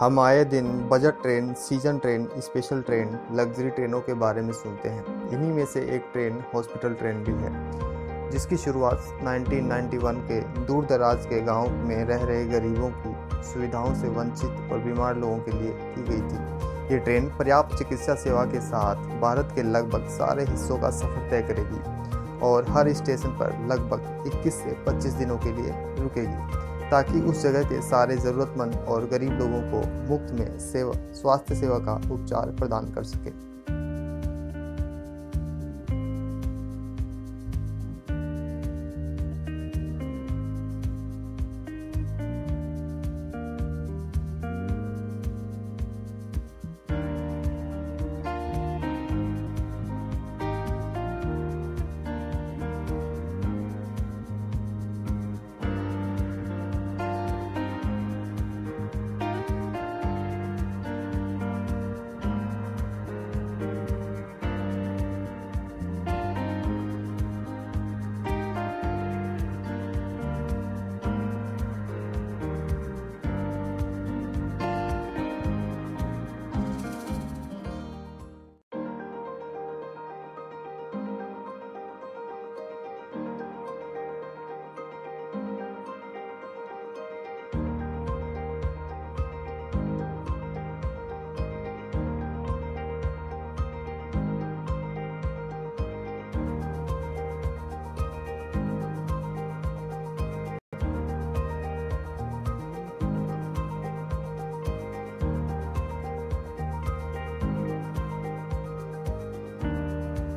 हम आए दिन budget train, season train special train luxury ट्रेनों के बारे में सुनते हैं। इन्हीं में से एक ट्रेन हॉस्पिटल ट्रेन भी है, जिसकी शुरुआत 1991 के दूर दराज के गाँव में रह रहे गरीबों की सुविधाओं से वंचित और बीमार लोगों के लिए की गई थी। ये ट्रेन पर्याप्त चिकित्सा सेवा के साथ भारत के लगभग सारे हिस्सों का सफ़र तय करेगी और हर स्टेशन पर लगभग 21 से 25 दिनों के लिए रुकेगी। ताकि उस जगह के सारे ज़रूरतमंद और गरीब लोगों को मुफ़्त में सेवा, स्वास्थ्य सेवा का उपचार प्रदान कर सके।